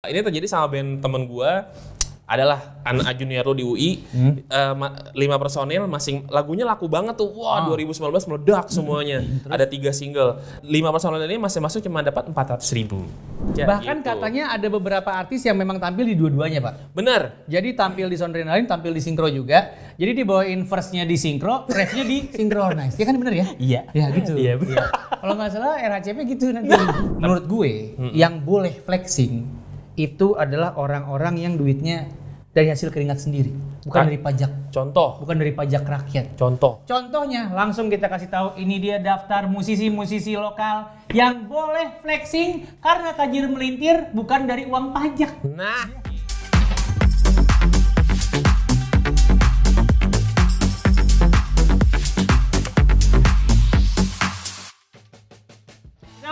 Ini terjadi sama band temen gua adalah anak junior lo di UI Hmm. Ma- lima personil masing lagunya laku banget tuh wah Ah. 2019 meledak Hmm. semuanya ada tiga single lima personil ini masing-masing cuma dapat 400 ribu Ya, Bahkan gitu. katanya ada beberapa artis yang memang tampil di dua-duanya, Pak. bener Jadi tampil di Soundrenaline, tampil di Sinkro juga. Jadi dibawain verse-nya di Sinkro, refnya di Synchronize. Ya kan bener ya? Iya. Ya gitu. Iya, Iya. Kalau nggak salah RHCP gitu nanti. Menurut gue, yang boleh flexing itu adalah orang-orang yang duitnya dari hasil keringat sendiri, bukan Ka- dari pajak, contoh bukan dari pajak rakyat. contoh Contohnya, langsung kita kasih tahu ini dia daftar musisi-musisi lokal yang boleh flexing karena tajir melintir bukan dari uang pajak. nah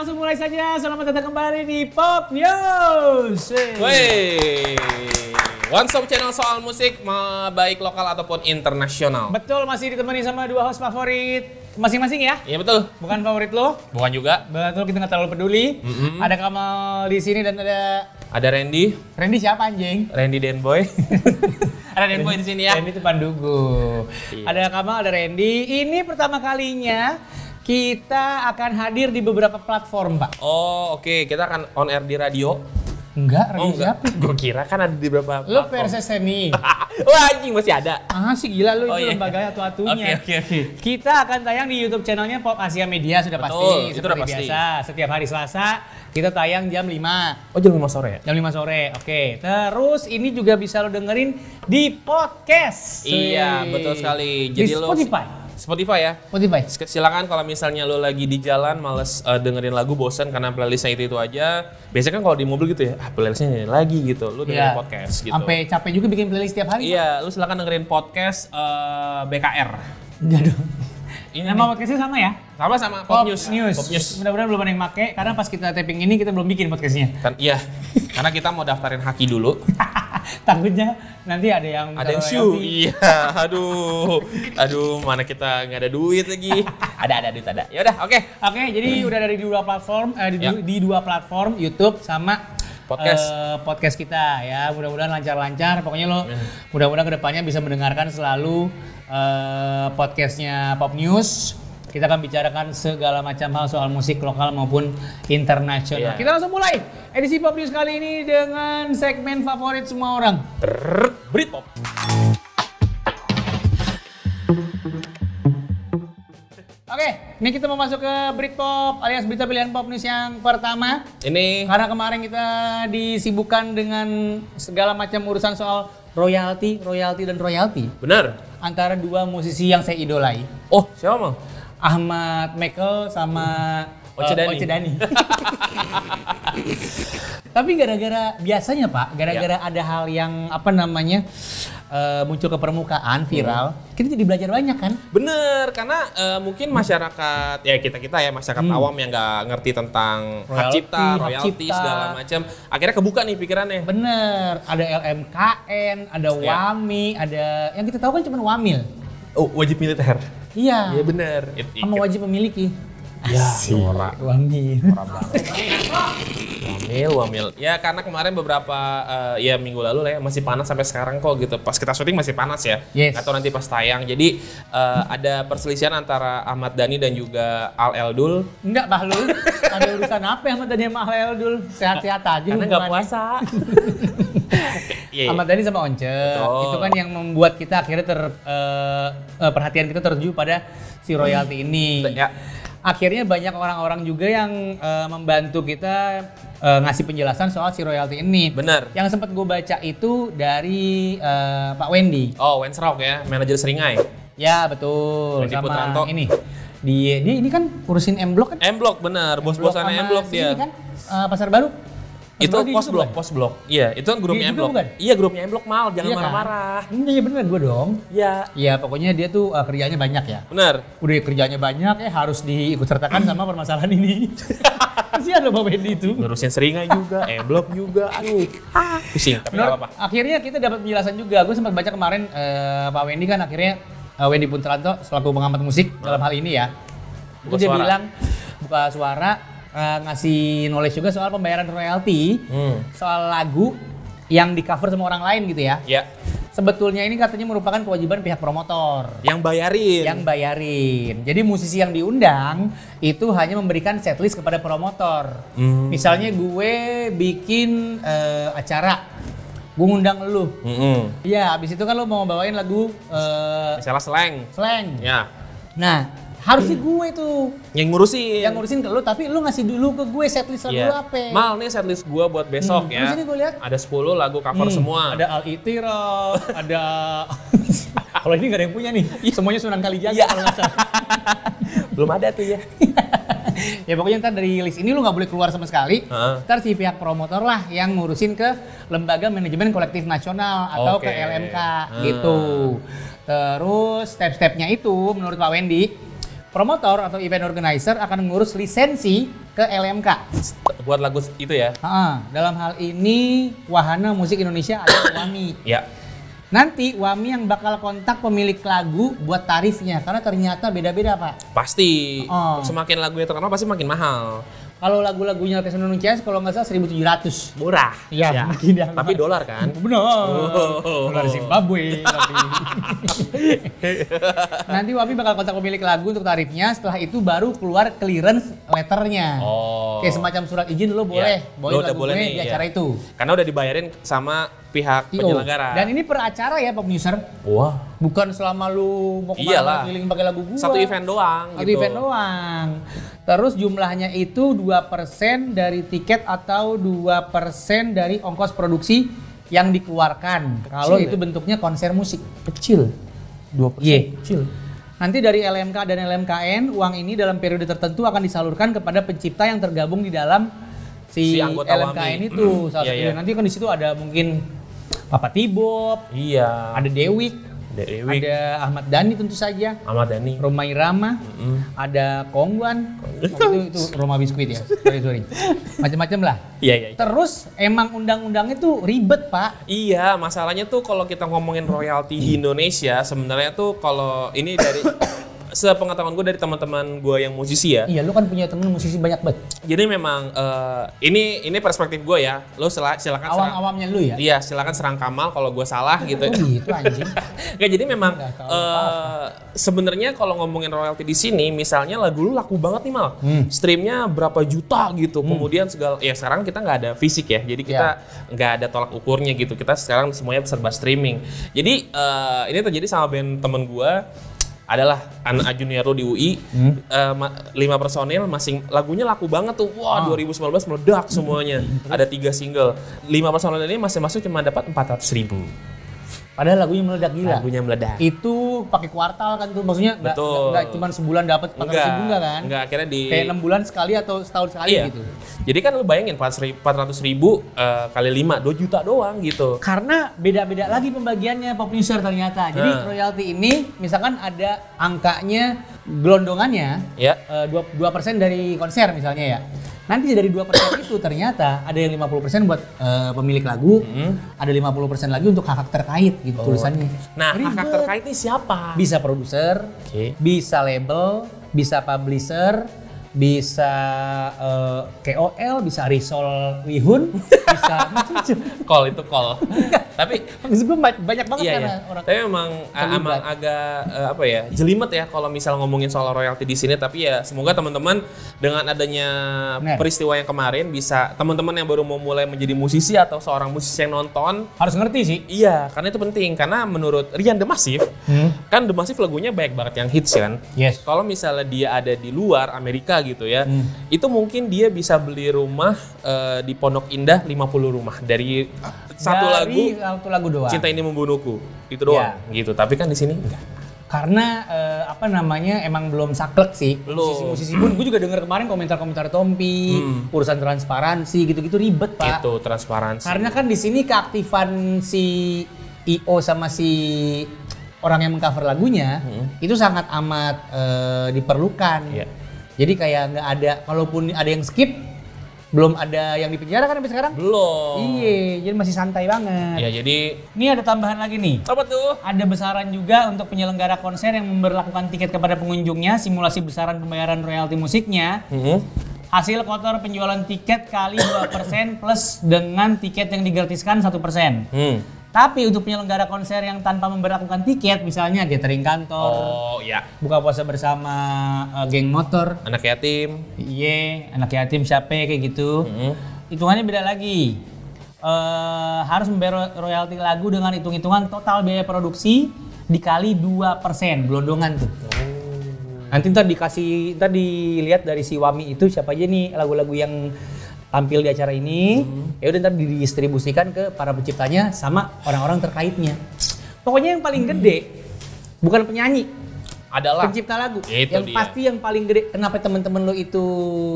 langsung mulai saja. Selamat datang kembali di Pop News. Wey. One Stop Channel soal musik, baik lokal ataupun internasional. Betul, masih ditemani sama dua host favorit masing-masing ya. Iya betul. Bukan favorit lo. Bukan juga. Betul, kita nggak terlalu peduli. Ada Kamal di sini dan ada Ada Randy, Randy siapa anjing? Randy Denboy. ada Denboy di sini ya. Randy itu Pandugu. Iya. Ada Kamal, ada Randy. Ini pertama kalinya kita akan hadir di beberapa platform, Pak. Oh oke, kita akan on air di radio. Enggak, Oh Randy enggak, siapa? gue kira kan ada di beberapa Lo platform. PRSS nih. Wah anjing masih ada. Ah sih gila lu Oh, itu iya. lembaga atu-atunya. Oke, oke, oke. Kita akan tayang di YouTube channelnya Pop Asia Media sudah Betul, pasti. itu Seperti udah pasti. biasa, setiap hari Selasa kita tayang jam 5. Oh jam 5 sore ya? Jam 5 sore. Oke. Terus ini juga bisa lo dengerin di podcast. Iya, betul sekali. Di Jadi lo Spotify. Ya. Spotify. Silakan kalau misalnya lo lagi di jalan males eh, dengerin lagu bosan karena playlistnya itu itu aja. Biasanya kan kalau di mobil gitu ya, ah playlistnya ini lagi gitu. Lo dengerin Iya. podcast gitu. Sampai capek juga bikin playlist setiap hari. Iya, lo silakan dengerin podcast eh, BKR. Enggak dong. Ini Nama podcastnya sama ya? sama sama Pop, News. News. Pop News. Mudah-mudahan belum ada yang make karena pas kita taping ini kita belum bikin podcastnya. Kan iya. karena kita mau daftarin haki dulu. Takutnya nanti ada yang ada yang shoe. Iya, aduh. Aduh, mana kita nggak ada duit lagi. ada ada duit ada. Ya udah, oke. Oke, jadi udah dari dua platform, eh, di, Ya. di dua platform YouTube sama Podcast. eh, podcast kita ya. Mudah-mudahan lancar-lancar. Pokoknya lo, mudah-mudahan ke depannya bisa mendengarkan selalu eh, podcastnya Pop News. Kita akan bicarakan segala macam hal soal musik lokal maupun internasional. Iya. Kita langsung mulai edisi Pop News kali ini dengan segmen favorit semua orang. Britpop. Oke, ini kita mau masuk ke Britpop alias berita pilihan pop news yang pertama. Ini Karena kemarin kita disibukkan dengan segala macam urusan soal royalti, royalti dan royalti benar. antara dua musisi yang saya idolai, Oh, siapa? Ahmad Michael sama Oce eh, Dani. Oce Dani. Tapi gara-gara biasanya Pak, gara-gara Ya. ada hal yang apa namanya eh, muncul ke permukaan viral, Hmm. kita jadi belajar banyak kan? Bener, karena eh, mungkin masyarakat ya kita kita ya masyarakat awam yang nggak ngerti tentang hak Royalti, cipta, hak royalti cipta. segala macam, akhirnya kebuka nih pikirannya. Bener, ada LMKN, ada Ya. WAMI, ada yang kita tahu kan cuma WAMIL. Oh, wajib militer. Iya, Iya bener. It- sama wajib memiliki. Ya, Nora. WAMIL. Wamil, wamil. Ya karena kemarin beberapa eh, ya minggu lalu lah ya masih panas sampai sekarang kok gitu. Pas kita syuting masih panas ya. Yes. Tahu nanti pas tayang. Jadi eh, ada perselisihan antara Ahmad Dhani dan juga Al Eldul. Enggak, Bahlul. Ada urusan apa yang sama tadi sama Ahlel dul? Sehat-sehat aja Karena nggak puasa. Iya. Ahmad Dhani sama Once. Betul. Itu kan yang membuat kita akhirnya ter eh, perhatian kita tertuju pada si royalti ini. Ya. Akhirnya banyak orang-orang juga yang eh, membantu kita eh, ngasih penjelasan soal si royalti ini. Bener. Yang sempat gue baca itu dari eh, Pak Wendy. Oh, Wensrock ya, manajer Seringai. Ya betul. Wendy sama Putranto. ini. Dia, dia ini kan urusin M Block kan? M Block bener, bos-bosannya M Block dia. ini kan eh, Pasar Baru. Itu di pos blok, pos blok. Iya, itu kan grupnya M? Iya, grupnya M Block mal, jangan Iya kan? marah-marah. Iya bener gue dong. Iya. Iya pokoknya dia tuh eh, kerjanya banyak ya. Bener. Udah kerjanya banyak eh harus diikut sertakan sama permasalahan ini. Kasihan loh Pak Wendy itu. Ngurusin Seringai juga, M Block juga. Aduh. Pusing, tapi nggak Menurut- apa-apa. Akhirnya kita dapat penjelasan juga. Gue sempat baca kemarin eh, Pak Wendy kan akhirnya eh, Wendy Puntranto selaku pengamat musik dalam hal ini ya. Itu Buka dia suara. bilang buka suara eh, ngasih knowledge juga soal pembayaran royalti Hmm. soal lagu yang di cover sama orang lain gitu ya. Ya. Sebetulnya ini katanya merupakan kewajiban pihak promotor Yang bayarin. yang bayarin. Jadi musisi yang diundang itu hanya memberikan setlist kepada promotor. Hmm. Misalnya gue bikin eh, acara, gue ngundang lu. Mm-mm. Iya, habis itu kan lu mau bawain lagu eh, Misalnya slang. slang. Ya. Nah, harusnya gue tuh Yang ngurusin. yang ngurusin ke lu, tapi lu ngasih dulu ke gue setlist lagu Iya. lu apa. Mal nih setlist gua buat besok Hmm, ya. terus ini gua lihat. Ada 10 lagu cover Hmm, semua. Ada Al Itiraf, ada kalau ini gak ada yang punya nih. Semuanya Sunan Kalijaga Iya. kalau nggak salah. Belum ada tuh ya. ya pokoknya ntar dari list ini lu nggak boleh keluar sama sekali. Heeh. Ntar si pihak promotor lah yang ngurusin ke lembaga manajemen kolektif nasional atau Oke. ke LMK Hmm. gitu. Terus step-stepnya itu menurut Pak Wendy, promotor atau event organizer akan mengurus lisensi ke LMK. buat lagu itu ya. Heeh, dalam hal ini Wahana Musik Indonesia ada WAMI. Ya. Nanti WAMI yang bakal kontak pemilik lagu buat tarifnya karena ternyata beda-beda Pak. Pasti. Oh. Semakin lagunya terkenal pasti makin mahal. Kalau lagu-lagunya Orkes Indonesia kalau nggak salah 1.700. Murah. Iya, Ya. dia- Tapi dolar kan? Benar. Oh. Dolar Zimbabwe tapi. Nanti WAMI bakal kontak pemilik lagu untuk tarifnya, setelah itu baru keluar clearance letternya. Oh. Kayak semacam surat izin lo boleh, Iya. bawain Lo udah lagu boleh nih, di iya. acara itu. Karena udah dibayarin sama pihak IO. penyelenggara. Dan ini per acara ya Pop User. Wah. Bukan selama lu mau ke mana keliling pakai lagu gua. Satu event doang Satu gitu. event doang. Terus jumlahnya itu 2% dari tiket atau 2% dari ongkos produksi yang dikeluarkan. Kalau ya? itu bentuknya konser musik. Kecil. 2% Iya. kecil. Nanti dari LMK dan LMKN, uang ini dalam periode tertentu akan disalurkan kepada pencipta yang tergabung di dalam si, Si anggota LMKN WAMI. itu. Salah Iya, satunya. iya. Nanti kan di situ ada mungkin Papa Tibob, Iya. ada Dewi, Dewi. ada Ahmad Dhani tentu saja, Ahmad Dhani. Roma Irama, ada Kongguan, oh, itu, itu Roma Biskuit ya, sorry sorry, macam-macam lah. Iya, iya. iya. Terus emang undang-undangnya tuh ribet pak, Iya, masalahnya tuh kalau kita ngomongin royalti di Indonesia, sebenarnya tuh kalau ini dari sepengetahuan gue dari teman-teman gue yang musisi ya. iya lu kan punya temen musisi banyak banget, Jadi memang eh, ini ini perspektif gue ya. Lo sila- silakan serang. awam-awamnya lu ya? Iya, silakan serang Kamal kalau gue salah gitu. Oh gitu anjing. Nggak, jadi memang Nggak eh, sebenarnya kalau ngomongin royalti di sini, misalnya lagu lu laku banget nih mal, Hmm. streamnya berapa juta gitu, kemudian segala, ya sekarang kita nggak ada fisik ya, jadi kita nggak ada tolak ukurnya gitu, kita sekarang semuanya serba streaming. Jadi eh, ini terjadi sama band temen gua adalah anak junior di UI eh, ma- lima personil masing lagunya laku banget tuh. Wah 2019 meledak semuanya. Ada tiga single. Lima personil ini masing-masing cuma dapat 400 ribu Padahal lagunya meledak gila. lagunya meledak Itu pakai kuartal kan tuh, maksudnya nggak cuma sebulan dapat 400 ribu enggak kan? Enggak, akhirnya di Kayak enam bulan sekali atau setahun sekali Iya. gitu. Jadi kan lu bayangin 400 ribu eh, kali 5, 2 juta doang gitu. Karena beda-beda lagi pembagiannya pop user ternyata. Jadi Nah. royalti ini misalkan ada angkanya gelondongannya Ya. dua dua persen dari konser misalnya ya. Nanti dari 2% itu ternyata ada yang 50% buat eh, pemilik lagu, ada 50% lagi untuk hak-hak terkait gitu tulisannya. Nah, hak Ribet. terkait ini siapa? Bisa produser, Oke. bisa label, bisa publisher, bisa eh, KOL, bisa Risol Wihun, bisa. Call itu call. Tapi Maksud gue ba- banyak banget iya karena ya. orang Tapi memang emang agak eh, apa ya? Jelimet ya kalau misal ngomongin soal royalti di sini tapi ya semoga teman-teman dengan adanya Bener. peristiwa yang kemarin bisa teman-teman yang baru mau mulai menjadi musisi atau seorang musisi yang nonton harus ngerti sih. Iya, karena itu penting. Karena menurut Rian The Massive, kan The Massive lagunya banyak banget yang hits kan. Yes. Kalau misalnya dia ada di luar Amerika gitu ya, Hmm. itu mungkin dia bisa beli rumah eh, di Pondok Indah 50 rumah dari satu lagu Dari satu lagu doang. Cinta Ini Membunuhku. Itu doang gitu. Tapi kan di sini enggak. Karena eh, apa namanya emang belum saklek sih. Musisi-musisi pun gue juga denger kemarin komentar-komentar Tompi, urusan transparansi gitu-gitu ribet pak. Itu transparansi. Karena kan di sini keaktifan si IO sama si orang yang mengcover lagunya itu sangat amat eh, diperlukan. Iya. Jadi kayak nggak ada, kalaupun ada yang skip, belum ada yang dipenjara kan sampai sekarang? belum. Iya, jadi masih santai banget. Ya jadi Ini ada tambahan lagi nih. apa tuh? Ada besaran juga untuk penyelenggara konser yang memperlakukan tiket kepada pengunjungnya, simulasi besaran pembayaran royalti musiknya Hmm. Hasil kotor penjualan tiket kali 2% plus dengan tiket yang digratiskan 1%. Hmm. Tapi untuk penyelenggara konser yang tanpa memperlakukan tiket, misalnya gathering kantor, Oh ya, buka puasa bersama eh, geng motor, anak yatim. iye, anak yatim siapa kayak gitu, Hmm. hitungannya beda lagi. Eh, harus membayar royalti lagu dengan hitung-hitungan total biaya produksi dikali 2%, gelondongan tuh. Nanti ntar dikasih, ntar dilihat dari si Wami itu siapa aja nih lagu-lagu yang tampil di acara ini. Ya udah ntar didistribusikan ke para penciptanya sama orang-orang terkaitnya. Pokoknya yang paling gede bukan penyanyi, Adalah. pencipta lagu. Itu yang dia. pasti yang paling gede. Kenapa temen-temen lo itu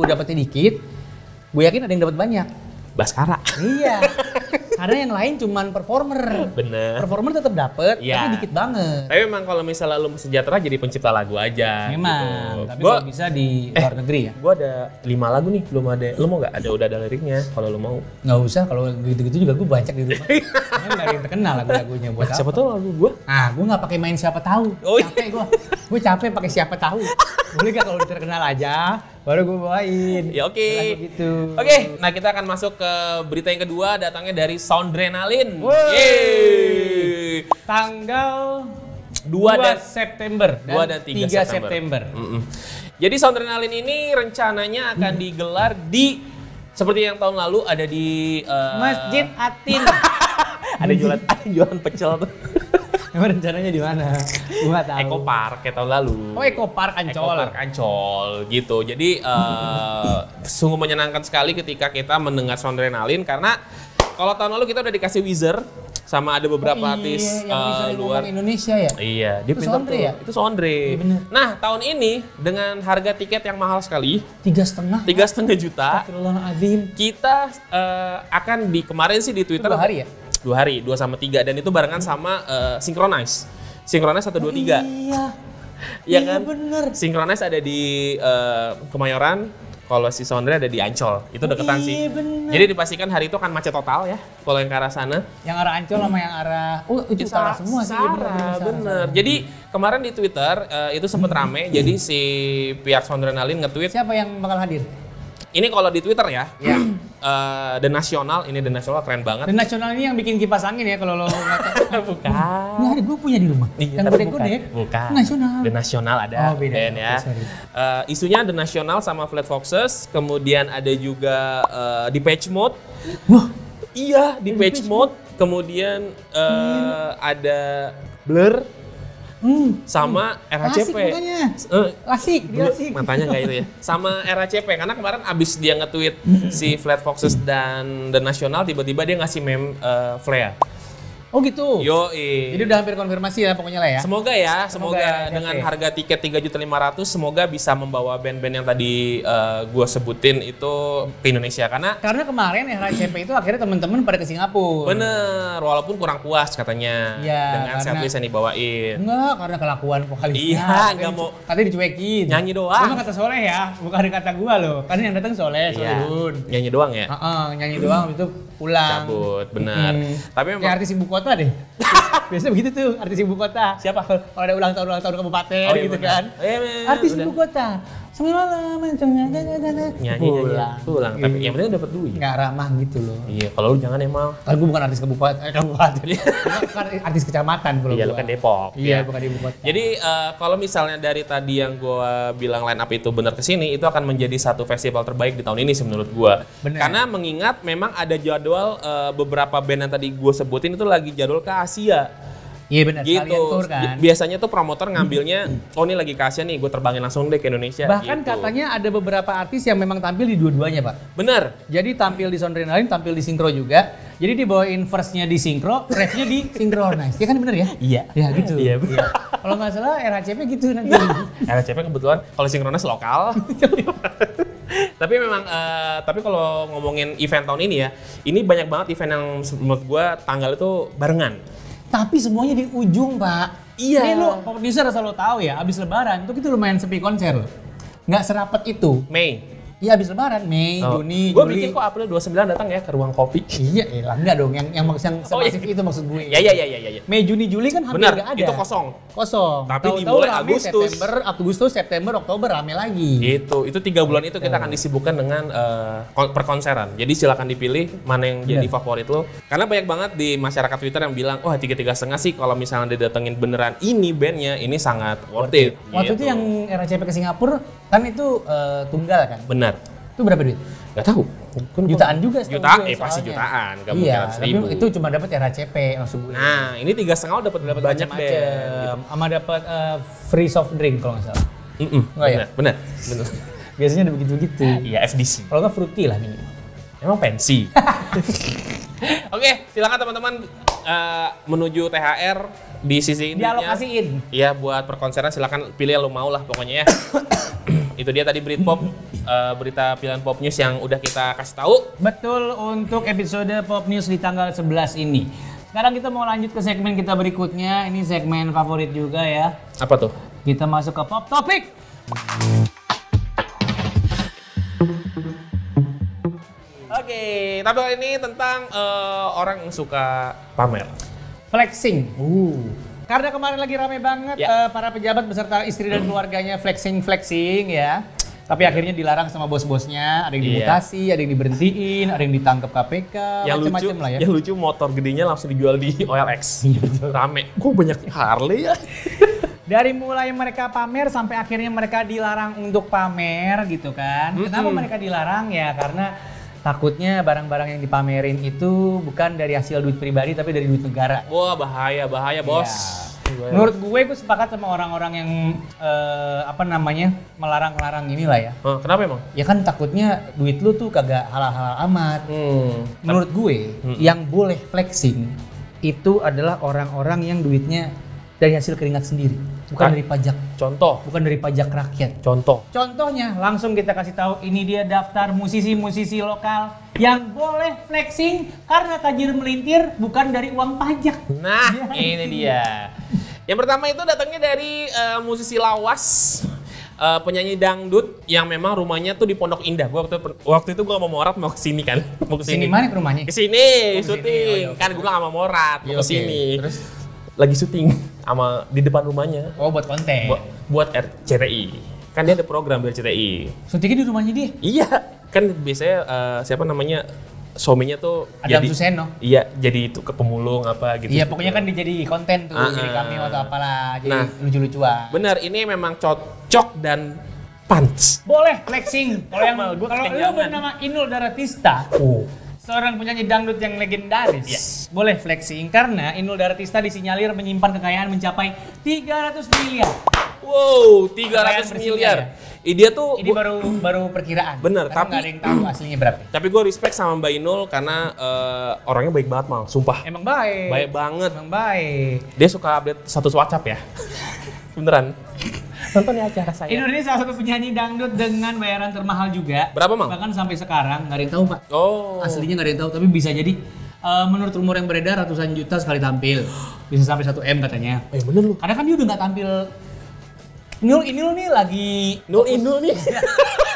dapetnya dikit? Gue yakin ada yang dapat banyak. Baskara. Iya. Karena yang lain cuman performer. Bener. Performer tetap dapet, Iya. tapi dikit banget. Tapi memang kalau misalnya lu sejahtera jadi pencipta lagu aja. Memang, gitu. tapi Gua, kalau bisa di luar negeri ya. gua ada lima lagu nih, belum ada. Lu mau nggak? Ada udah ada liriknya. Kalau lu mau. Nggak usah, kalau gitu-gitu juga gue banyak di rumah. Karena nggak ada yang terkenal lagu-lagunya buat apa. Siapa tuh lagu gua? Ah, gue nggak pakai main siapa tahu. Oh, iya. Capek gue. Gue capek pakai siapa tahu. Boleh gak kalau terkenal aja, baru gue bawain. Ya oke. Lagu gitu. Oke, nah kita akan masuk ke berita yang kedua datangnya dari Soundrenalin. Yeay. Tanggal 2 2 dan September 2 dan 3, 3 September. September. Mm-mm. Jadi Soundrenalin ini rencananya akan digelar di seperti yang tahun lalu ada di eh, Masjid Atin. ada jualan ada jualan pecel tuh. Emang rencananya di mana? Nggak tahu. Eco Park kayak tahun lalu. Oh, Eco Park Eco Ancol. Park Ancol gitu. Jadi eh, sungguh menyenangkan sekali ketika kita mendengar Soundrenalin karena kalau tahun lalu kita udah dikasih Wizard sama ada beberapa Oh, artis iya, eh, bisa luar. Indonesia ya. Iya, dia Itu Sondre tuh. ya? Itu Sondre. Iya, bener. Nah, tahun ini dengan harga tiket yang mahal sekali, Tiga setengah. tiga setengah juta, kita eh, akan di kemarin sih di Twitter dua hari ya? Dua hari, dua sama tiga, dan itu barengan sama eh, Synchronize. Synchronize satu dua tiga, Iya. Iya kan? bener. Synchronize ada di eh, Kemayoran. Kalau si Sondre ada di Ancol, itu deketan sih. Iya, bener. Jadi dipastikan hari itu akan macet total ya, kalau yang ke arah sana. Yang arah Ancol sama yang arah Oh, itu salah semua sih. iya, bener, bener. Jadi kemarin di Twitter eh, itu sempet rame. jadi si pihak Soundrenalin nge-tweet. Siapa yang bakal hadir? Ini kalau di Twitter ya, Ya. eh, The National, ini The National keren banget. Dan nasional ini yang bikin kipas angin ya kalau lo. Bukan. Ini ada gue punya di rumah. Iya, yang tapi gede-gede. bukan. Bukan. Nasional. The National ada. Oh, beda. Ben, ya. Sorry. Eh, isunya The National sama Flat Foxes. Kemudian ada juga eh, di Patch Mode. Wah, Iya, di Patch Mode. Kemudian eh, ada Blur hmm. sama Asik RHCP. makanya. Eh, Asik, dia Dulu asik. matanya kayak itu ya. Sama RACP karena kemarin abis dia nge-tweet si Flat Foxes dan The National tiba-tiba dia ngasih meme uh, Flea. Oh gitu. Yo, Jadi udah hampir konfirmasi ya pokoknya lah ya. Semoga ya, semoga, Semoga dengan RACP. harga tiket 3.500 semoga bisa membawa band-band yang tadi uh, gua sebutin itu ke Indonesia karena Karena kemarin RHCP itu akhirnya teman-teman pada ke Singapura. bener walaupun kurang puas katanya Iya, dengan karena- setlist yang dibawain. Enggak, karena kelakuan vokalisnya. Iya, Katanya nggak mau- Katanya dicuekin. Nyanyi doang. Cuma kata Soleh ya, bukan kata gua loh. Kan yang datang Soleh, Iya, Solehun. nyanyi doang ya. Heeh, nyanyi doang itu pulang. Cabut, bener. Hmm. Tapi Kayak memang artis ibu kota deh. Biasanya begitu tuh, artis ibu kota. Siapa? Kalau ada ulang tahun ulang tahun kabupaten Oh, iya gitu benar. kan. Iya, iya, artis udah. ibu kota. Semua malam nyanyi nyanyi pulang. pulang tapi yang penting dapat duit Nggak ramah gitu loh. iya kalau lu jangan emang Kan gue bukan artis kabupaten, eh, kabupaten. Gua kan artis kecamatan kalau iya lu kan Depok Iya, ya. bukan ibu kota. jadi eh, kalau misalnya dari tadi yang gua bilang line up itu benar ke sini itu akan menjadi satu festival terbaik di tahun ini sih menurut gua Bener. karena mengingat memang ada jadwal eh, beberapa band yang tadi gua sebutin itu lagi jadwal ke Asia Iya benar, gitu tour kan. Bi- biasanya tuh promotor ngambilnya oh ini lagi ke Asia nih gue terbangin langsung deh ke Indonesia Bahkan gitu. katanya ada beberapa artis yang memang tampil di dua-duanya, Pak. bener Jadi tampil di Soundrenalin, tampil di Sinkro juga. Jadi dibawain verse-nya di Sinkro, refnya di Synchronize. Ya kan bener ya? iya Ya gitu. Iya, bener. Kalau nggak salah RHCP gitu nanti. RCP kebetulan kalau sinkronis lokal. tapi memang eh, tapi kalau ngomongin event tahun ini ya, ini banyak banget event yang menurut gua tanggal itu barengan. Tapi semuanya di ujung, Pak. Ini Iya. lu produser lo tahu ya, abis lebaran tuh kita lumayan sepi konser loh. Nggak serapat itu. Mei. Iya habis lebaran, Mei, Juni, gue Juli. Oh. bikin kok April 29 datang ya ke ruang kopi. Iya, iya enggak dong. Yang yang yang Oh, iya. itu maksud gue. ya ya ya ya ya. ya. Mei, Juni, Juli kan hampir Benar, nggak ada. itu kosong. Kosong. Tapi dimulai rame Agustus. September, Agustus, September, Oktober rame lagi. Gitu, itu tiga bulan itu kita akan disibukkan dengan kon- perkonseran. Jadi silakan dipilih mana yang jadi favorit lo. Karena banyak banget di masyarakat Twitter yang bilang, wah tiga tiga setengah sih kalau misalnya didatengin beneran ini bandnya, ini sangat worth it. Waktu itu Gitu. yang RCP ke Singapura kan itu eh, tunggal kan? benar. Itu berapa duit? Gak tahu. Kan Jutaan juga setahu Juta, gue eh pasti jutaan, gak Iya, mungkin tapi ribu. itu cuma dapat RCP maksud gue. Nah, ini tiga setengah dapat dapat banyak deh. Sama dapat eh, free soft drink kalau nggak salah. Mm-mm, Nggak ya? benar, benar, benar. Biasanya ada begitu-begitu. Iya FDC. Kalau nggak fruity lah minimal. Emang pensi. Oke, silakan teman-teman eh, menuju THR di sisi ini. Dialokasiin. Iya, buat perkonseran silakan pilih yang lo mau lah pokoknya ya. Itu dia tadi Britpop eh, berita pilihan pop news yang udah kita kasih tahu. Betul untuk episode Pop News di tanggal 11 ini. Sekarang kita mau lanjut ke segmen kita berikutnya. Ini segmen favorit juga ya. Apa tuh? Kita masuk ke Pop Topic. Oke, tapi kali ini tentang eh, orang yang suka pamer. Flexing. Karena kemarin lagi rame banget Ya. eh, para pejabat beserta istri dan keluarganya flexing-flexing ya. Tapi akhirnya dilarang sama bos-bosnya, ada yang Iya. dimutasi, ada yang diberhentiin, ada yang ditangkap KPK, macam-macam lah ya. yang lucu motor gedenya langsung dijual di OLX. Rame. Kok banyak Harley ya? Dari mulai mereka pamer sampai akhirnya mereka dilarang untuk pamer gitu kan. Kenapa mereka dilarang ya? Karena takutnya barang-barang yang dipamerin itu bukan dari hasil duit pribadi tapi dari duit negara. Wah bahaya bahaya bos. Ya. Menurut gue, gue sepakat sama orang-orang yang eh, apa namanya melarang-larang inilah ya. Hah, kenapa emang? Ya kan takutnya duit lu tuh kagak halal-halal amat. Hmm. Menurut gue, yang boleh flexing itu adalah orang-orang yang duitnya dari hasil keringat sendiri, bukan Kan? dari pajak, Contoh, bukan dari pajak rakyat. contoh. Contohnya, langsung kita kasih tahu ini dia daftar musisi-musisi lokal yang boleh flexing karena tajir melintir bukan dari uang pajak. Nah, ini dia. Yang pertama itu datangnya dari eh, musisi lawas. eh, penyanyi dangdut yang memang rumahnya tuh di Pondok Indah. Gua waktu waktu itu gua sama Morat mau ke sini kan. Mau ke Sini sini. mana ke rumahnya? Ke sini Oh, syuting. Oh, iya. Kan gua bilang sama Morat mau Iya, ke oke. sini. Terus? Lagi syuting sama di depan rumahnya Oh, buat konten. buat buat RCTI. Kan dia ada program di RCTI. Syutingnya di rumahnya dia. Iya, kan biasanya eh, siapa namanya suaminya tuh Adam jadi Suseno. Iya, jadi itu ke pemulung apa gitu. Iya, pokoknya kan dia jadi konten tuh, Ah, jadi ah. cameo atau apalah, jadi Nah. lucu-lucuan. Benar, ini memang cocok dan punch. Boleh flexing. Kalau yang kalau lu bernama Inul Daratista, Oh. Seorang penyanyi dangdut yang legendaris, Iya. boleh flexing karena Inul Daratista disinyalir menyimpan kekayaan mencapai 300 miliar. Wow, 300 Kekayaan bersihnya miliar. ya. Dia tuh Ini baru baru perkiraan. Bener, Karena tapi- nggak ada yang tahu aslinya berapa. tapi gue respect sama Mbak Inul karena eh, orangnya baik banget mal, sumpah. Emang baik. Baik banget. Emang baik. Dia suka update status WhatsApp ya. Beneran. Nonton ya acara saya. Ini salah satu penyanyi dangdut dengan bayaran termahal juga. Berapa, Mang? Bahkan sampai sekarang nggak ada yang tahu, Pak. Oh. Aslinya nggak ada yang tahu, tapi bisa jadi eh, menurut rumor yang beredar ratusan juta sekali tampil. Bisa sampai 1 M katanya. Eh bener lu. Karena kan dia udah nggak tampil Inul Inul nih lagi Nul Inul nih.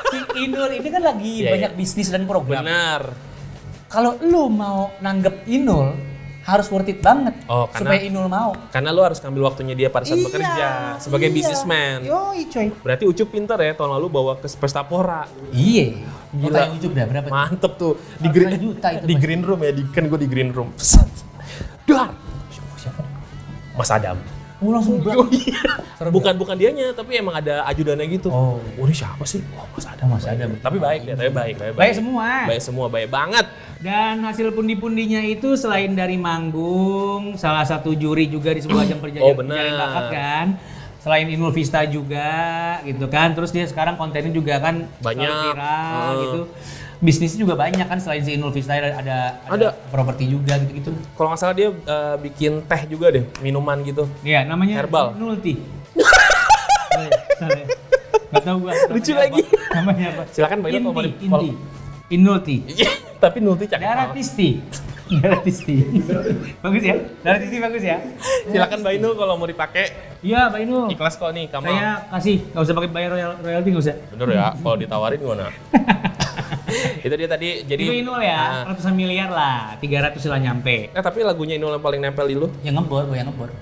si Inul ini kan lagi Iya, banyak bisnis dan program. Benar. Kalau lu mau nanggep Inul harus worth it banget Oh, karena- supaya Inul mau. Karena lu harus ngambil waktunya dia pada saat Iya, bekerja sebagai iya. businessman. Yoi coy. Berarti Ucup pinter ya tahun lalu bawa ke pesta pora. Iya. Gila. Ujuk dah berapa? Mantep tuh di green juta itu di green room ya di kan gue di green room. Dar. Siapa? Mas Adam. Oh langsung Oh, iya. bukan bukan dianya tapi emang ada ajudannya gitu. Oh. Oh, ini siapa sih? Oh, Mas Adam. Mas Adam. Tapi baik deh, tapi baik, tapi Baik semua. Baik semua, baik banget. Dan hasil pundi-pundinya itu selain dari manggung, salah satu juri juga di sebuah ajang perjanjian Oh, benar. pencarian bakat kan. Selain Inul Vista juga gitu kan. Terus dia sekarang kontennya juga kan Banyak. viral Heeh. gitu. Bisnisnya juga banyak kan selain si Inul Vista ada ada, Ada. properti juga gitu-gitu. Kalau nggak salah dia eh, bikin teh juga deh, minuman gitu. Iya, namanya Herbal. Inul Tea. Nggak tahu gua. Lucu apa. lagi. Namanya apa? Silakan Mbak Inti, kalau- Inti. Inul Tea. Tapi Nulti cakep Darah banget. Tisti. Daratisti. bagus ya? Daratisti bagus ya? Silakan Mbak Inul kalau mau dipakai Iya, Pak Inul. ikhlas kok nih Kamal. Saya kasih, nggak usah pakai bayar royal, royalty nggak usah. Bener ya, kalau ditawarin gimana? itu dia tadi jadi Itu Inul ya, Ah. ratusan miliar lah, 300 lah nyampe. Eh tapi lagunya Inul yang paling nempel di lu? Yang ngebor, goyang ngebor.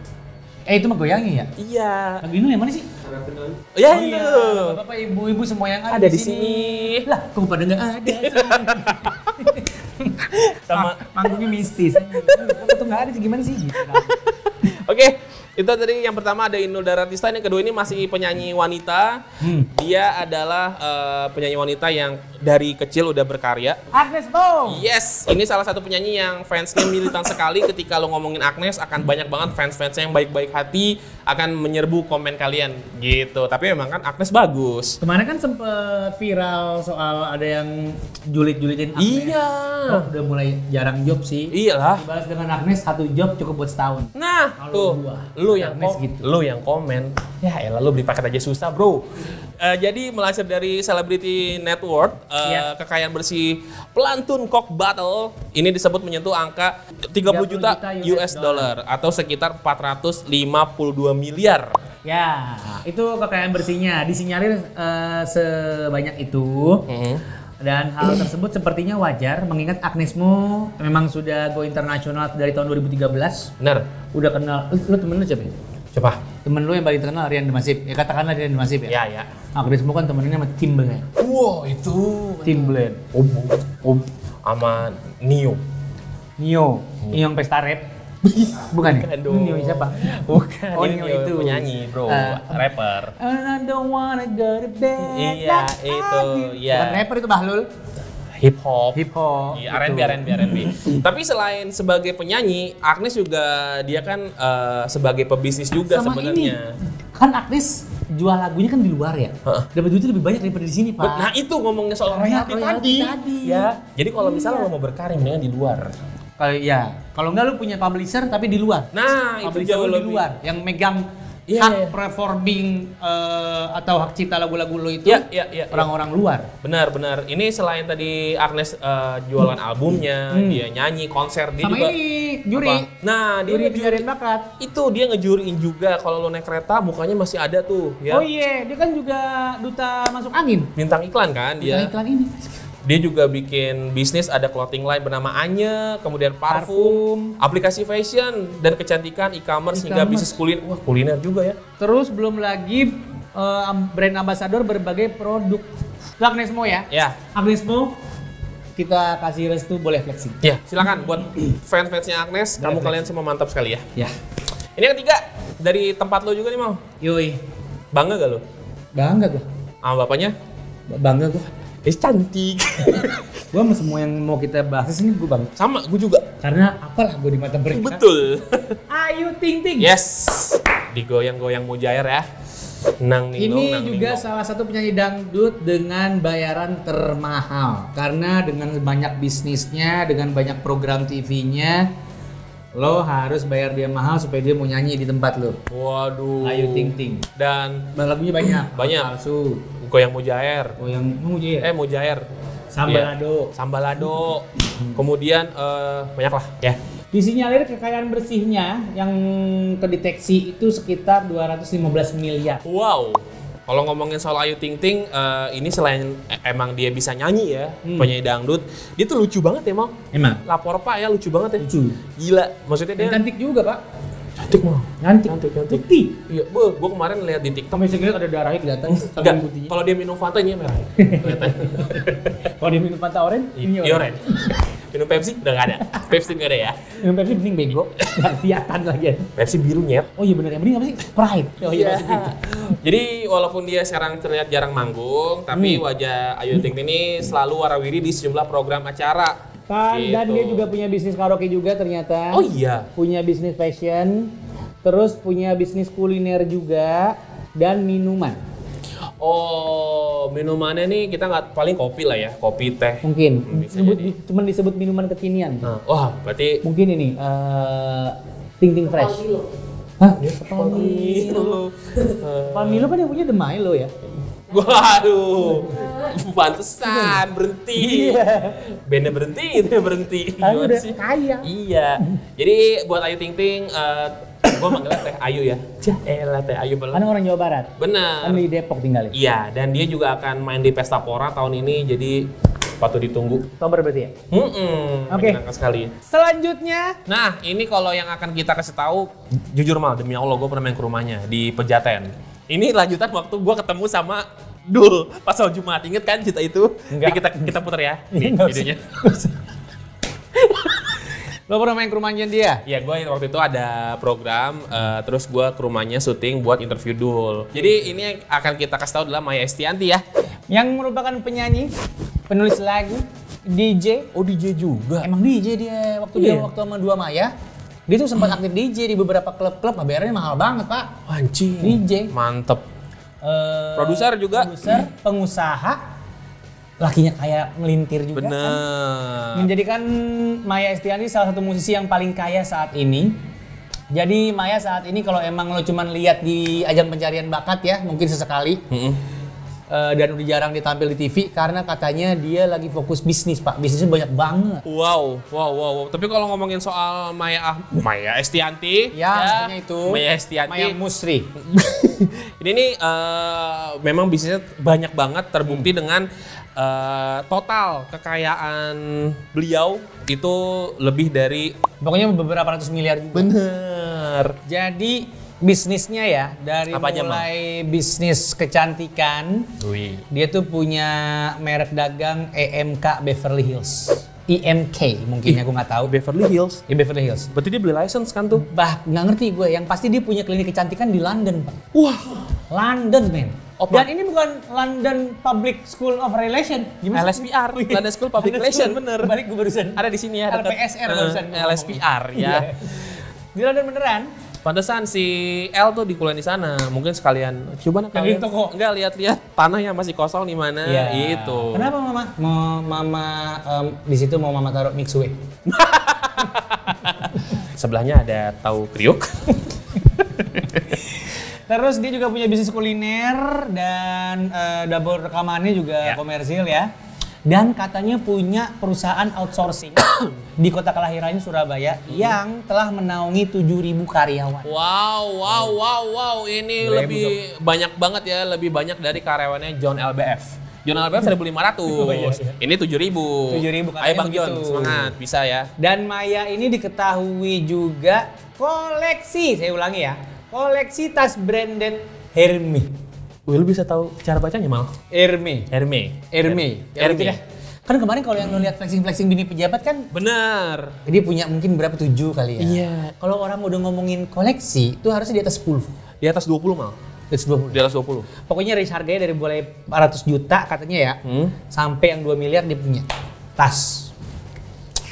Eh itu mah goyangnya ya? Iya. Lagu Inul yang mana sih? Ya Oh itu. iya, bapak ibu-ibu semua yang ada, Ada di sini. Lah, kok pada nggak ada? Sama manggungnya mistis. Kok tuh nggak ada sih gimana sih? Gitu. Oke, itu tadi yang pertama ada Inul Daratista, yang kedua ini masih penyanyi wanita. Hmm. Dia adalah eh, penyanyi wanita yang dari kecil udah berkarya. Agnes Bo. Yes, ini salah satu penyanyi yang fansnya militan sekali. Ketika lo ngomongin Agnes, akan banyak banget fans-fansnya yang baik-baik hati akan menyerbu komen kalian gitu. Tapi memang kan Agnes bagus. Kemarin kan sempet viral soal ada yang julit-julitin Agnes. Iya. Oh, udah mulai jarang job sih. Iyalah. Dibalas dengan Agnes satu job cukup buat setahun. Nah, Kalau tuh, gua, lu yang Agnes kom- gitu. lu yang komen. Ya elah lu beli paket aja susah, Bro. Eh, jadi melansir dari Celebrity Network, eh, Iya. kekayaan bersih pelantun Cock Battle ini disebut menyentuh angka 30 juta 30 US dollar atau sekitar 452 miliar. Ya, itu kekayaan bersihnya disinyalir eh, sebanyak itu. Dan hal tersebut sepertinya wajar mengingat Agnes Mo memang sudah go internasional dari tahun 2013. Bener. Udah kenal, lu, lu temen lu siapa ya? Coba. Temen lu yang paling terkenal Rian Demasif. Ya katakanlah Rian Demasif ya. Ya, ya. Agnes Mo kan temennya sama Timbaland. Wow, itu. Timbaland. Om, om, sama Nio. Nio, Nio yang pesta rap. Bukan ya? Nio siapa? Bukan, Oh, ini Nio itu. penyanyi, bro, Eh, rapper. And I don't wanna go to bed. Iya, like itu, iya. Bukan rapper itu Bahlul. Hip hop. Hip hop. Iya, R&B, R&B, R&B. Tapi selain sebagai penyanyi, Agnes juga dia kan eh, sebagai pebisnis juga sebenarnya. ini. Kan Agnes jual lagunya kan di luar ya. Dapat duitnya lebih banyak daripada di sini, Pak. Nah itu ngomongnya soal royalti tadi. tadi. Ya. Jadi kalau misalnya Iya. lo mau berkarir mendingan di luar. Kalau ya, kalau enggak lu punya publisher tapi di luar. Nah itu publisher jauh lu di lebih. luar yang megang Iya, hak iya. performing eh, atau hak cipta lagu-lagu lu itu Iya, iya, iya. orang-orang luar. Benar, benar. Ini selain tadi Agnes eh, jualan albumnya, dia nyanyi, konser, dia Hmm. Sama juga. ini juri. Apa? Nah, dia Juri pencarian bakat. itu dia ngejuriin juga kalau lo naik kereta mukanya masih ada tuh ya. Oh iya, dia kan juga duta masuk angin. Bintang iklan kan dia. iklan ini. Dia juga bikin bisnis ada clothing line bernama Anye, kemudian parfum, aplikasi fashion dan kecantikan, e-commerce hingga E-commerce. bisnis kuliner. Wah, kuliner juga ya. Terus belum lagi am- brand ambassador berbagai produk. Itu Agnes Mo ya. Ya. Agnes Mo kita kasih restu boleh flexing. Ya, silakan buat fans-fansnya Agnes, kamu Boleh, kalian semua mantap sekali ya. Ya. Ini yang ketiga dari tempat lo juga nih mau. Yoi. Bangga gak lo? Bangga gua. Sama bapaknya? Bangga gua. Eh cantik. Gua sama semua yang mau kita bahas ini gua bangga. Sama, gue juga. Karena apalah gua di mata mereka. Betul. Ayu Ting Ting. yes. Digoyang-goyang mujair ya. Nang ning dong, Ini nang juga dong. salah satu penyanyi dangdut dengan bayaran termahal karena dengan banyak bisnisnya, dengan banyak program TV-nya, lo harus bayar dia mahal supaya dia mau nyanyi di tempat lo. Waduh. Ayu Ting Ting. Dan Lagunya banyak. Banyak. Palsu. goyang mujair. Yang mau ya? Eh mujair. Sambalado. Iya. Sambalado. Kemudian eh, banyak lah ya. Disinyalir kekayaan bersihnya yang kedeteksi itu sekitar 215 miliar. Wow. Kalau ngomongin soal Ayu Ting Ting, eh, ini selain emang dia bisa nyanyi ya, Hmm. penyanyi dangdut, dia tuh lucu banget ya, Mau. Emang? Lapor Pak ya lucu banget ya. Lucu. Gila. Maksudnya dia Dan cantik juga, Pak. cantik, Mau. Cantik. Cantik, cantik. Putih. Iya, bu, gua kemarin lihat di TikTok. Sampai segini ada darahnya kelihatan. Enggak, kalau dia minum Fanta ini merah. Kelihatan. Kalau dia minum Fanta Orange, ini Iya, orange. Minum Pepsi udah nggak ada. Pepsi nggak ada ya. Minum Pepsi bening bego. Nggak kelihatan lagi. Pepsi biru nyet. Oh iya bener, yang bening apa sih? Pride. Oh iya, itu. Jadi walaupun dia sekarang terlihat jarang manggung, tapi Hmm. wajah Ayu Ting ini selalu warawiri di sejumlah program acara. Kan, dan Gitu. dia juga punya bisnis karaoke juga ternyata. Oh iya. Punya bisnis fashion, terus punya bisnis kuliner juga, dan minuman. Oh, minumannya nih kita nggak paling kopi lah ya, kopi teh. Mungkin. Hmm, Disebut, jadi. cuman disebut minuman kekinian. Nah, wah, berarti Mungkin ini, eh Ting Ting Fresh. Hah? Pamilo. Pamilo kan yang punya The Milo ya? Waduh. Pantesan berhenti. Bandnya berhenti, itu berhenti. Udah sih? kaya. Iya. Jadi buat Ayu Ting Ting, eh gue manggilnya Teh Ayu ya. Cah, elah Teh Ayu Kan bener. orang Jawa Barat. Bener. Kan di Depok tinggal ya. Iya, dan dia juga akan main di Pesta Pora tahun ini, jadi patut ditunggu. Oktober berarti ya. Hmm, Oke. menyenangkan sekali. Selanjutnya Nah, ini kalau yang akan kita kasih tahu, jujur mal demi Allah, gue pernah main ke rumahnya di Pejaten. Ini lanjutan waktu gue ketemu sama Dul pas sholat Jumat. Ingat kan cerita itu? Enggak. Kita kita putar ya usah. videonya. lo pernah main ke rumahnya dia? Ya, gue waktu itu ada program, eh, terus gue ke rumahnya syuting buat interview Dul. Jadi ini yang akan kita kasih tahu adalah Maya Estianti ya. Yang merupakan penyanyi, penulis lagu, DJ. Oh DJ juga. Emang DJ dia waktu dia Iya. waktu sama Dua Maya. Dia tuh sempat aktif DJ di beberapa klub-klub, bayarnya mahal banget pak. Anjing. DJ. Mantep. Eh, Produser juga. Produser, pengusaha, lakinya kayak melintir juga. kan. Bener. Menjadikan Maya Estianti salah satu musisi yang paling kaya saat ini. Jadi Maya saat ini kalau emang lo cuman lihat di ajang pencarian bakat ya, mungkin sesekali. Mm-mm. eh, dan udah jarang ditampil di TV karena katanya dia lagi fokus bisnis pak. Bisnisnya banyak banget. Wow, wow, wow, wow. Tapi kalau ngomongin soal Maya ah, Maya Estianti, Ya, maksudnya itu. Maya Estianti. Maya Musri. ini nih eh, memang bisnisnya banyak banget terbukti dengan eh, total kekayaan beliau itu lebih dari Pokoknya beberapa ratus miliar juga. bener. Jadi bisnisnya ya dari Apa aja, mulai bisnis kecantikan, Wih. dia tuh punya merek dagang EMK Beverly Hills. EMK mungkin aku nggak tahu. Beverly Hills. Ya Beverly Hills. Berarti dia beli license kan tuh? Bah, nggak ngerti gue. Yang pasti dia punya klinik kecantikan di London, Pak. Wah, London, men. Oh, Dan ini bukan London Public School of Relation. Gimana? LSPR, London School Public London Relation, School. bener. Balik gue barusan. Ada di sini ya. dekat. LPSR Eh, barusan ngomong. LSPR ya. Iya. Di London beneran? Pantesan si L tuh di kuliah di sana. Mungkin sekalian coba nak Yang kalian toko. enggak lihat-lihat tanah yang masih kosong di mana itu. Iya. Kenapa mama? Mau mama em, di situ mau mama taruh mixway. Sebelahnya ada tahu kriuk. Terus dia juga punya bisnis kuliner dan eh, dapur rekamannya juga Ya. komersil ya. Dan katanya punya perusahaan outsourcing di kota kelahirannya Surabaya yang telah menaungi 7.000 karyawan. Wow, wow, wow, wow. Ini Boleh, lebih banyak banget ya, lebih banyak dari karyawannya John LBF. John LBF 1.500. Oh, iya, iya. Ini 7.000. 7.000 katanya Ayo Bang John, begitu. semangat. Bisa ya. Dan Maya ini diketahui juga koleksi, saya ulangi ya, koleksi tas branded Hermes. Wih, lu bisa tahu cara bacanya mal? Hermes. Hermes. Hermes. Ya, Hermes. dah. Kan kemarin kalau yang lo lihat flexing-flexing bini pejabat kan Bener. dia punya mungkin berapa tujuh kali ya. Iya. Kalau orang udah ngomongin koleksi itu harusnya di atas 10. Di atas 20 mal. Di atas 20. Di atas 20. Pokoknya range harganya dari mulai 400 juta katanya ya. Hmm. Sampai yang 2 miliar dia punya. Tas.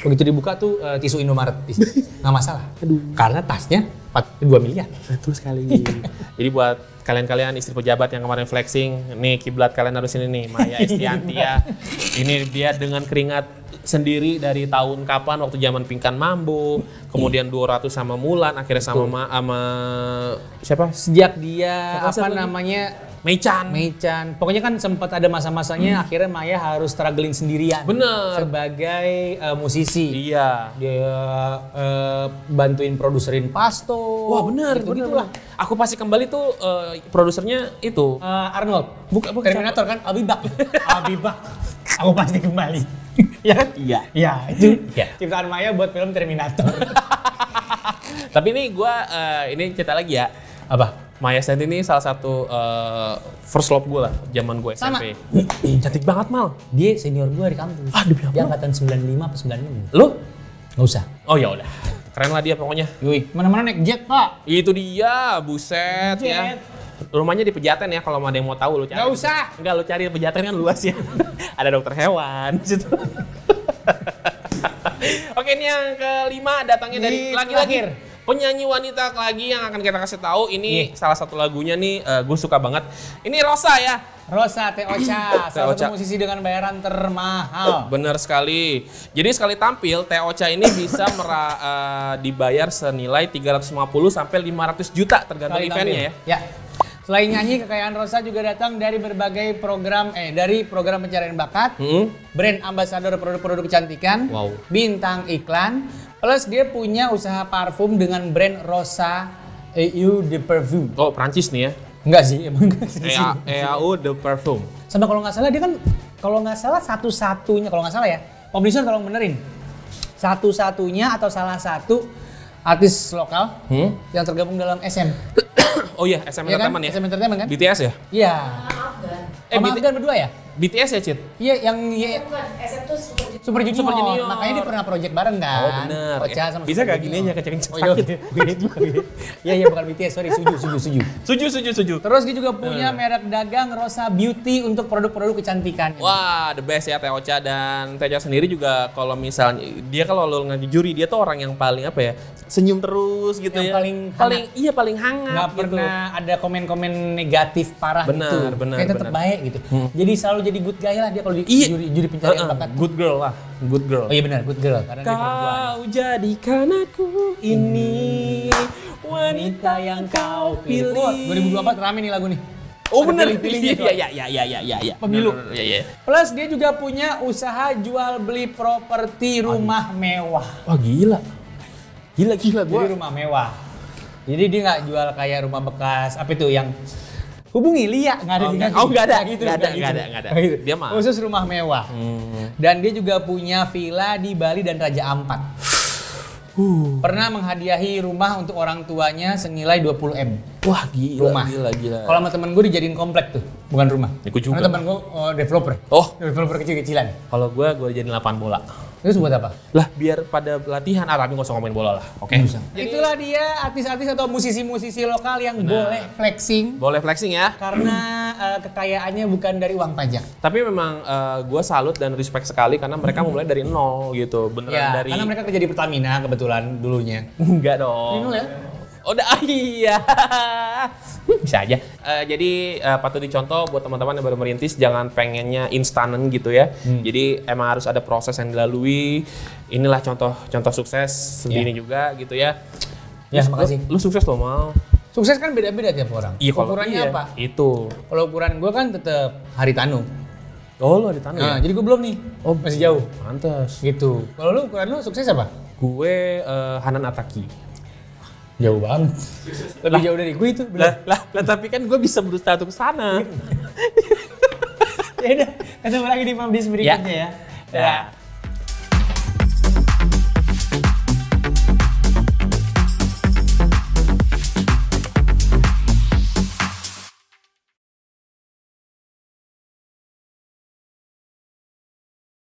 Begitu dibuka tuh eh, tisu Indomaret. Nggak masalah. Karena tasnya 4, 2 miliar. Betul sekali. Jadi buat kalian-kalian istri pejabat yang kemarin flexing, nih kiblat kalian harus ini nih, Maya Estianti ya. Ini dia dengan keringat sendiri dari tahun kapan waktu zaman Pingkan Mambo, kemudian 200 sama Mulan, akhirnya sama Ma- sama siapa? Sejak dia Siapa apa namanya Meichan. Meichan. Pokoknya kan sempat ada masa-masanya akhirnya Maya harus struggling sendirian. Bener. Sebagai eh, musisi. Iya. Dia eh, bantuin produserin Pasto. Wah bener, gitu bener. lah. Aku pasti kembali tuh eh, produsernya itu. Arnold. Bukan, bukan Terminator kan? Abibak. Abibak. Aku pasti kembali. ya kan? Iya. Ya, itu Iya. ciptaan Maya buat film Terminator. Tapi ini gua eh, ini cerita lagi ya. Apa? Maya Estianti ini salah satu eh, first love gue lah, zaman gue Sama. SMP. Cantik banget mal. Dia senior gua di kampus. Ah, demi Dia Allah. angkatan 95 apa 96. Lu? Nggak usah. Oh ya udah. Keren lah dia pokoknya. Yui, mana-mana naik jet, Pak. Itu dia, buset ya. Jet. Rumahnya di Pejaten ya kalau ada yang mau tahu lu cari. Nggak usah. Enggak lu cari di Pejaten kan luas ya. ada dokter hewan di situ. Oke ini yang kelima datangnya dari Di lagi-lagi. Penyanyi wanita lagi yang akan kita kasih tahu ini Iya. salah satu lagunya nih gue suka banget. Ini Rosa ya. Rosa Teh Ocha, Teh salah satu musisi dengan bayaran termahal. Bener sekali. Jadi sekali tampil Teh Ocha ini bisa mera- eh, dibayar senilai 350 sampai 500 juta tergantung Sekali eventnya ya. tampil. Ya. Selain nyanyi, kekayaan Rosa juga datang dari berbagai program eh dari program pencarian bakat, Hmm? brand ambassador produk-produk kecantikan, Wow. bintang iklan, plus dia punya usaha parfum dengan brand Rosa EU de Perfume. Oh, Prancis nih ya. Enggak sih, emang enggak sih. EA, EAU The Perfume. Sama kalau nggak salah dia kan kalau nggak salah satu-satunya kalau nggak salah ya, publisher tolong benerin. Satu-satunya atau salah satu artis lokal Hmm? yang tergabung dalam SM. Oh iya, SM Iya kan? Entertainment ya. SM Entertainment kan? BTS ya? Iya. Eh, Eh, Sama BT Afgan berdua ya? BTS ya, Cit? Iya, yang ya, Bukan, SM tuh super junior. Super Junior. Makanya dia pernah project bareng kan? Oh, bener. Ocha Eh, sama bisa gak gini aja kecengin Oh, iya, juga. Iya, iya bukan BTS, sorry, suju, suju, suju. Setuju, setuju, setuju. Terus dia juga punya Eh. merek dagang Rosa Beauty untuk produk-produk kecantikan. Wah, the best ya Teh Ocha dan Teh Ocha sendiri juga kalau misalnya dia kalau lo ngejuri dia tuh orang yang paling apa ya? Senyum terus gitu Yang ya. paling paling iya paling hangat nggak gitu. pernah ada komen-komen negatif parah Benar, gitu. benar, Kayak tetap benar. baik gitu. Jadi selalu jadi good guy lah dia kalau di Iya. juri, juri pencarian Heeh, bakat. good girl lah, good girl. Oh iya benar, good girl karena dia perempuan. Kau jadikan aku ini wanita yang kau pilih. Wah, 2024 rame nih lagu nih. Oh bener, pilih-pilihnya tuh. iya iya iya iya iya iya. iya. Pemilu. Bener, bener, Iya iya. Plus dia juga punya usaha jual beli properti rumah mewah. Wah gila. Gila gila Jadi rumah mewah. Jadi dia nggak jual kayak rumah bekas apa itu yang hubungi Lia nggak ada Oh, nggak- oh, nggak ada. gitu, Nggak ada, gitu. nggak ada, nggak ada. Dia mah- khusus rumah mewah. Hmm. Dan dia juga punya villa di Bali dan Raja Ampat. Pernah menghadiahi rumah untuk orang tuanya senilai 20 m. Wah gila Rumah. gila gila. Kalau sama temen gue dijadiin komplek tuh, bukan rumah. Ya, gua juga. Karena temen gue oh, developer. Oh. Developer kecil-kecilan. Kalau gue gue jadi lapangan bola. Terus buat apa? Lah biar pada latihan ah tapi nggak usah ngomongin bola lah. Oke. Itulah dia artis-artis atau musisi-musisi lokal yang boleh flexing Boleh flexing ya. karena eh, kekayaannya bukan dari uang pajak. Tapi memang gue salut dan respect sekali karena mereka memulai dari nol gitu. Beneran Ya, dari karena mereka kerja di Pertamina kebetulan dulunya. enggak dong. Dari nol ya? Oh, ah, iya. Bisa aja. Eh, jadi eh, patut dicontoh buat teman-teman yang baru merintis jangan pengennya instanan gitu ya. Hmm. Jadi emang harus ada proses yang dilalui. Inilah contoh contoh sukses segini juga gitu ya. Ya, Lu- makasih. Lu, sukses loh mau. Sukses kan beda-beda tiap orang. Iya kalau Ukurannya iya, apa? Itu. Kalau ukuran gue kan tetap Haritanu. Oh lu ada tanah Nah, ya? jadi gue belum nih. Oh, masih jauh. Pantes. Gitu. Kalau lu ukuran lu sukses apa? Gue eh, Hanan Ataki. Jauh banget. Lebih jauh dari gue itu. Lah, lah, lah, tapi kan gue bisa berusaha untuk ke sana. ya udah, ketemu lagi di Pabdis berikutnya ya. Ya.